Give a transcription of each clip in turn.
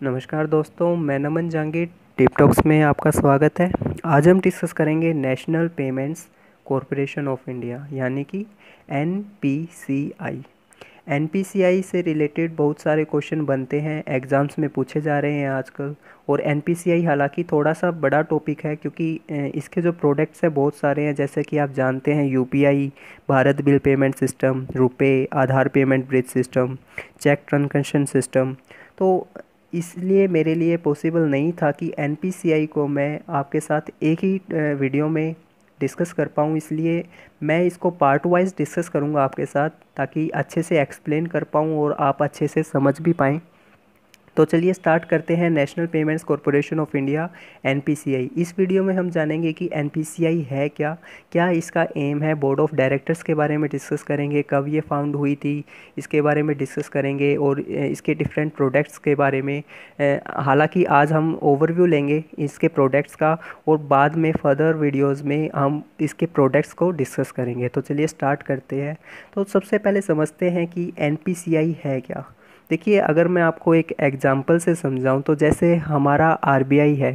नमस्कार दोस्तों, मैं नमन जहांगीर टिप टॉक्स में आपका स्वागत है। आज हम डिस्कस करेंगे National Payments Corporation of India, यानी कि N P C I. N P C I से रिलेटेड बहुत सारे क्वेश्चन बनते हैं, एग्ज़ाम्स में पूछे जा रहे हैं आजकल, और एन पी सी आई हालाँकि थोड़ा सा बड़ा टॉपिक है, क्योंकि इसके जो प्रोडक्ट्स हैं बहुत सारे हैं, जैसे कि आप जानते हैं U P I, Bharat bill payment system, RuPay, Aadhaar payment bridge system, cheque transaction system. तो इसलिए मेरे लिए पॉसिबल नहीं था कि एनपीसीआई को मैं आपके साथ एक ही वीडियो में डिस्कस कर पाऊँ। इसलिए मैं इसको पार्ट वाइज डिस्कस करूँगा आपके साथ ताकि अच्छे से एक्सप्लेन कर पाऊँ और आप अच्छे से समझ भी पाएँ। तो चलिए स्टार्ट करते हैं National Payments Corporation of India NPCI इस वीडियो में हम जानेंगे कि एनपीसीआई है क्या? क्या इसका एम है? बोर्ड ऑफ़ डायरेक्टर्स के बारे में डिस्कस करेंगे, कब ये फाउंड हुई थी, इसके बारे में डिस्कस करेंगे और इसके डिफरेंट प्रोडक्ट्स के बारे में हालाँकि आज हम ओवरव्यू लेंगे इसके प्रोडक्ट्स का और बाद में फर्दर वीडियोज़ में हम इसके प्रोडक्ट्स को डिस्कस करेंगे। तो चलिए स्टार्ट करते हैं। तो सबसे पहले समझते हैं कि एनपीसीआई है क्या। देखिए, अगर मैं आपको एक एग्जांपल से समझाऊं तो जैसे हमारा आरबीआई है।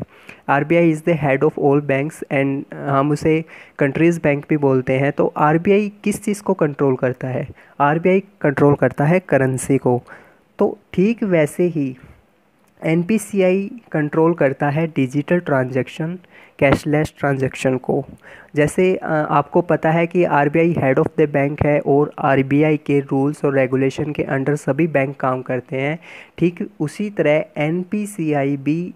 RBI is the head of all banks and हम उसे कंट्रीज़ बैंक भी बोलते हैं। तो आरबीआई किस चीज़ को कंट्रोल करता है? आरबीआई कंट्रोल करता है करेंसी को। तो ठीक वैसे ही NPCI कंट्रोल करता है डिजिटल ट्रांजेक्शन, कैशलेस ट्रांजेक्शन को। जैसे आपको पता है कि RBI head of the bank है और आरबीआई के रूल्स और रेगुलेशन के अंडर सभी बैंक काम करते हैं। ठीक उसी तरह एनपीसीआई भी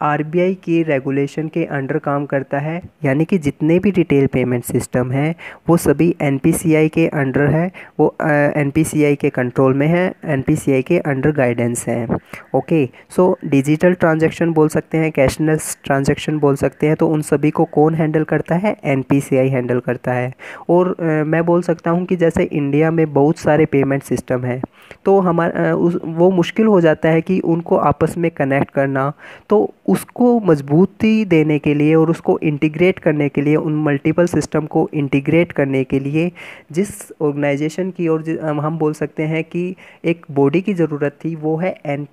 आरबीआई की रेगुलेशन के अंडर काम करता है यानी कि जितने भी डिटेल पेमेंट सिस्टम हैं वो सभी एनपीसीआई के अंडर है वो एनपीसीआई के कंट्रोल में है एनपीसीआई के अंडर गाइडेंस है। ओके सो डिजिटल ट्रांजैक्शन बोल सकते हैं कैशलेस ट्रांजैक्शन बोल सकते हैं तो उन सभी को कौन हैंडल करता है? एनपीसीआई हैंडल करता है। और आ, मैं बोल सकता हूँ कि जैसे इंडिया में बहुत सारे पेमेंट सिस्टम है तो हमारा वो मुश्किल हो जाता है कि उनको आपस में कनेक्ट करना। तो उसको मजबूती देने के लिए और उसको इंटीग्रेट करने के लिए, उन मल्टीपल सिस्टम को इंटीग्रेट करने के लिए जिस ऑर्गेनाइजेशन की और हम बोल सकते हैं कि एक बॉडी की ज़रूरत थी, वो है N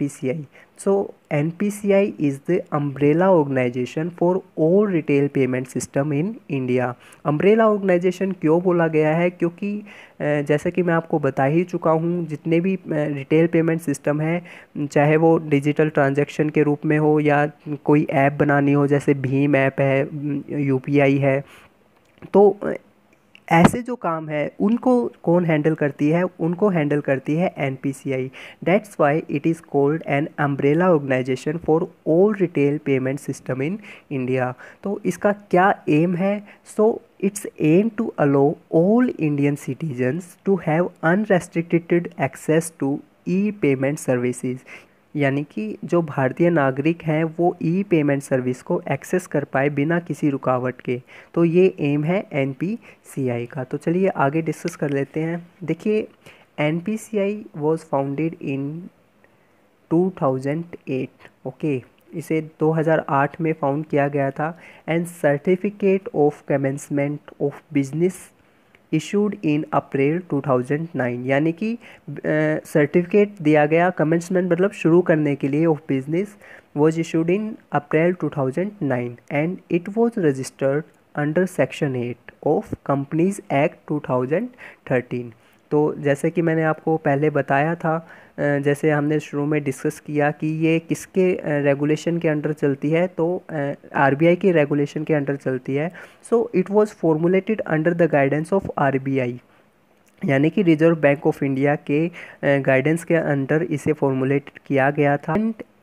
So NPCI is the umbrella organization for all retail payment system in India. umbrella organization क्यों बोला गया है क्योंकि जैसे कि मैं आपको बता ही चुका हूँ जितने भी रिटेल पेमेंट सिस्टम है चाहे वो डिजिटल ट्रांजैक्शन के रूप में हो या कोई ऐप बनानी हो जैसे भीम ऐप है यूपीआई है तो ऐसे जो काम है, उनको कौन हैंडल करती है? उनको हैंडल करती है N P C I that's why it is called an umbrella organisation for all retail payment system in India तो इसका क्या एम है? So it's aim to allow all Indian citizens to have unrestricted access to e payment services यानी कि जो भारतीय नागरिक हैं, वो ई पेमेंट सर्विस को एक्सेस कर पाए बिना किसी रुकावट के। तो ये एम है एन पी सी आई का। तो चलिए आगे डिस्कस कर लेते हैं। देखिए, N P C I was founded in 2008 okay? इसे 2008 में फाउंड किया गया था। And certificate of commencement of business issued in April 2009 यानी कि सर्टिफिकेट दिया गया कमेंसमेंट मतलब शुरू करने के लिए of business was issued in April 2009 and it was registered under section eight of companies act 2013 तो जैसे कि मैंने आपको पहले बताया था जैसे हमने शुरू में डिस्कस किया कि ये किसके रेगुलेशन के अंडर चलती है तो आरबीआई के रेगुलेशन के अंडर चलती है। So it was formulated under the guidance of RBI यानी कि रिज़र्व बैंक ऑफ़ इंडिया के गाइडेंस के अंडर इसे फॉर्मुलेट किया गया था।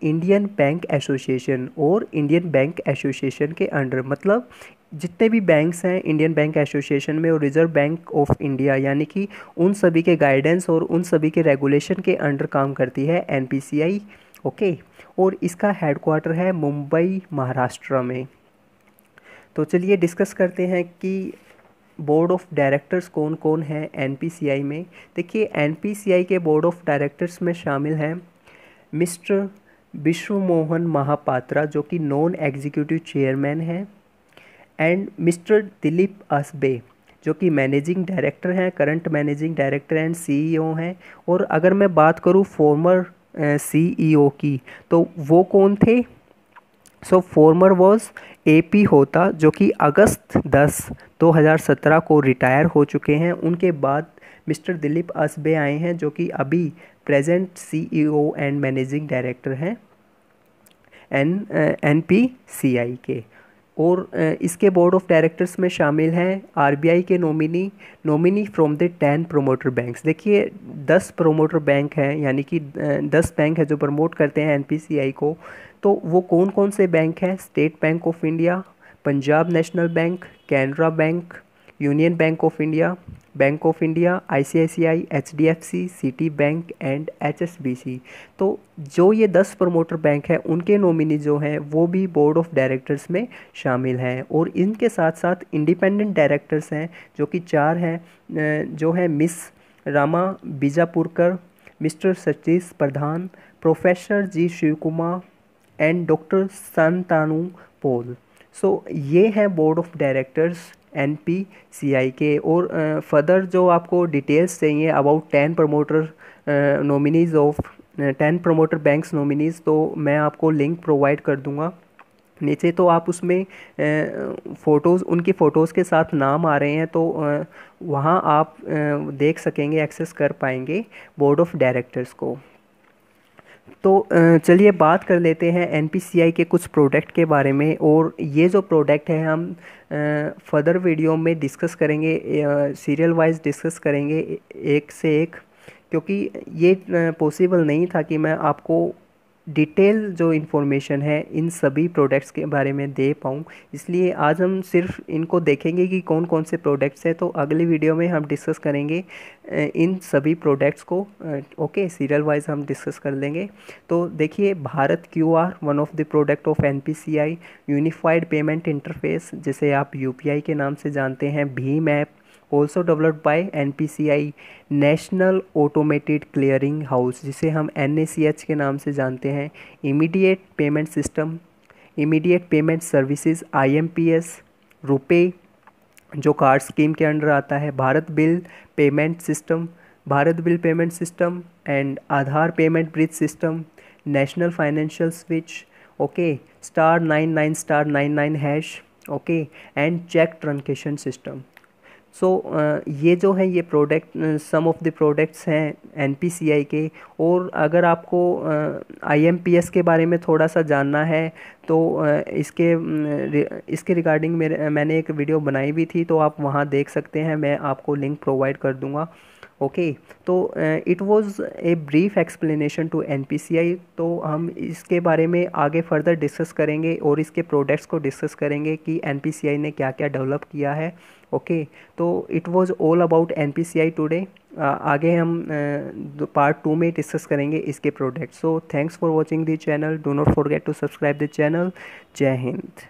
इंडियन बैंक एसोसिएशन और इंडियन बैंक एसोसिएशन के अंडर मतलब जितने भी बैंक्स हैं इंडियन बैंक एसोसिएशन में और रिज़र्व बैंक ऑफ़ इंडिया यानी कि उन सभी के गाइडेंस और उन सभी के रेगुलेशन के अंडर काम करती है एनपीसीआई ओके और इसका हेडक्वार्टर है मुंबई, महाराष्ट्र में। तो चलिए डिस्कस करते हैं कि बोर्ड ऑफ़ डायरेक्टर्स कौन कौन है एनपीसीआई में। देखिए एनपीसीआई के बोर्ड ऑफ़ डायरेक्टर्स में शामिल हैं मिस्टर विश्व मोहन महापात्रा, जो कि नॉन एग्जीक्यूटिव चेयरमैन हैं। एंड मिस्टर दिलीप असबे, जो कि मैनेजिंग डायरेक्टर हैं, current managing director and CEO हैं, और अगर मैं बात करूँ फॉर्मर सीईओ की तो वो कौन थे? So former was A P Hota, जो कि अगस्त 10 2017 को रिटायर हो चुके हैं। उनके बाद मिस्टर दिलीप असबे आए हैं, जो कि अभी present CEO and managing director हैं N N P C I के और इसके बोर्ड ऑफ़ डायरेक्टर्स में शामिल हैं आरबीआई के nominee nominee from the ten promoter banks देखिए, दस प्रोमोटर बैंक हैं, यानी कि दस बैंक है जो प्रमोट करते हैं एनपीसीआई को तो वो कौन कौन से बैंक हैं? State Bank of India Punjab National Bank Canara Bank Union Bank of India Bank of India ICICI, HDFC, Citi Bank and HSBC तो जो ये दस प्रमोटर बैंक हैं उनके नॉमिनी जो हैं वो भी बोर्ड ऑफ़ डायरेक्टर्स में शामिल हैं। और इनके साथ साथ इंडिपेंडेंट डायरेक्टर्स हैं जो कि चार हैं जो है miss Rama Bijapurkar mister Satish Pradhan professor G Shiv Kumar and doctor Santanu Pol. So so, ये हैं board of directors N P C I के और फर्दर जो आपको डिटेल्स चाहिए about ten promoter nominees of ten promoter banks nominees तो मैं आपको लिंक प्रोवाइड कर दूँगा। नीचे तो आप उसमें फ़ोटोज़ उनकी फ़ोटोज़ के साथ नाम आ रहे हैं तो वहाँ आप देख सकेंगे एक्सेस कर पाएँगे बोर्ड ऑफ़ डायरेक्टर्स को। तो चलिए बात कर लेते हैं एनपीसीआई के कुछ प्रोडक्ट के बारे में और ये जो प्रोडक्ट है हम फर्दर वीडियो में डिस्कस करेंगे सीरियल वाइज डिस्कस करेंगे एक से एक, क्योंकि ये पॉसिबल नहीं था कि मैं आपको डिटेल जो इन्फॉर्मेशन है, इन सभी प्रोडक्ट्स के बारे में दे पाऊँ। इसलिए आज हम सिर्फ़ इनको देखेंगे कि कौन कौन से प्रोडक्ट्स हैं तो अगली वीडियो में हम डिस्कस करेंगे इन सभी प्रोडक्ट्स को ओके सीरियल वाइज हम डिस्कस कर लेंगे। तो देखिए, Bharat Q R one of the product of N P C I unified payment interface जिसे आप यू पी आई के नाम से जानते हैं Bhim app also developed by NPCI National Automated Clearing House जिसे हम NACH के नाम से जानते हैं। Immediate payment system immediate payment services IMPS RuPay जो कार्ड स्कीम के अंडर आता है। Bharat bill payment system Bharat bill payment system and Aadhaar payment bridge system National Financial Switch okay star nine nine star nine nine hash okay and cheque truncation system so so, uh, ये जो है ये product some of the products हैं NPCI के। और अगर आपको आई uh, के बारे में थोड़ा सा जानना है तो uh, इसके इसके रिगार्डिंग मेरे मैंने एक वीडियो बनाई भी थी तो आप वहाँ देख सकते हैं मैं आपको लिंक प्रोवाइड कर दूँगा। ओके okay, तो it was a brief explanation to NPCI तो हम इसके बारे में आगे फर्दर डिस्कस करेंगे और इसके प्रोडक्ट्स को डिस्कस करेंगे कि एनपीसीआई ने क्या क्या डेवलप किया है। ओके तो it was all about N P C I today आगे हम पार्ट uh, टू में डिस्कस करेंगे इसके product so thanks for watching the channel do not forget to subscribe the channel जय हिंद